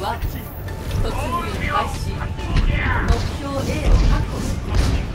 は突入開始。目標 A を確保。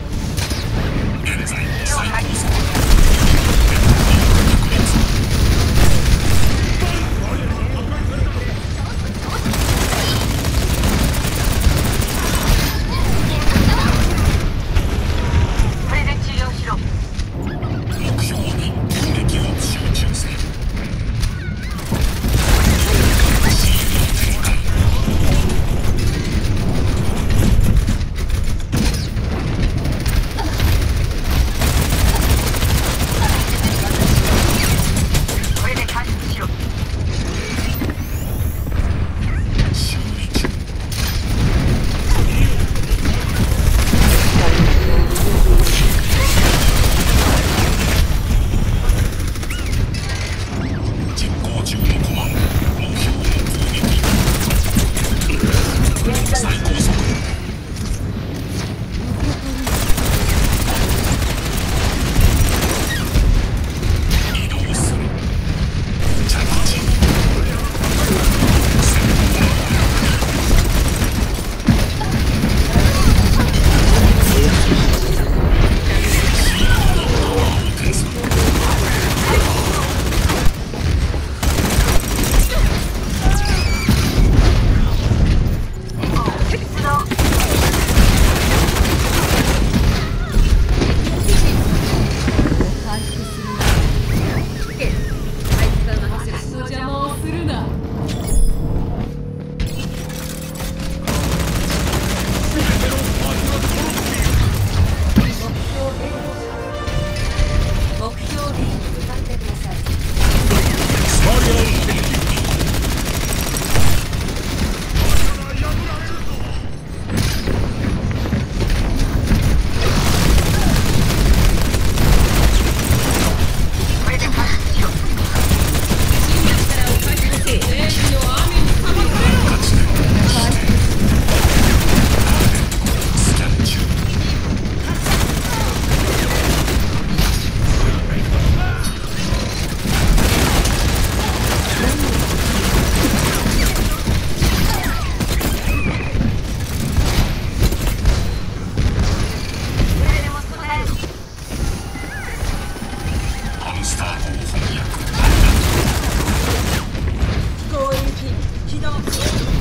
Stop.